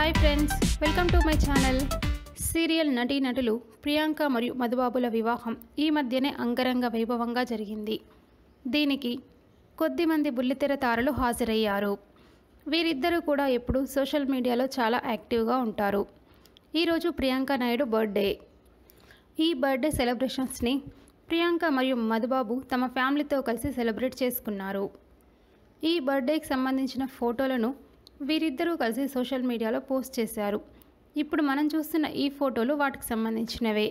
Hi friends welcome to my channel. Serial నటీనటులు ప్రియాంక మరియు మధుబాబుల వివాహం ఈ మధ్యనే అంగరంగ వైభవంగా జరిగింది. దీనికి కొద్దిమంది బుల్లితెర తారలు హాజరయ్యారు. వీరిద్దరూ కూడా ఎప్పుడూ సోషల్ మీడియాలో చాలా యాక్టివ్గా ఉంటారు. ఈరోజు ప్రియాంక నాయుడు బర్త్డే. ఈ బర్త్డే సెలబ్రేషన్స్ని ప్రియాంక మరియు మధుబాబు తమ ఫ్యామిలీతో కలిసి సెలబ్రేట్ చేసుకున్నారు. ఈ బర్త్డేకి సంబంధించిన ఫోటోలను వీరిద్దరూ కలిసి సోషల్ మీడియాలో పోస్ట్ చేశారు. ఇప్పుడు మనం చూస్తున్న ఈ ఫోటోలు వాటికి సంబంధించినవే.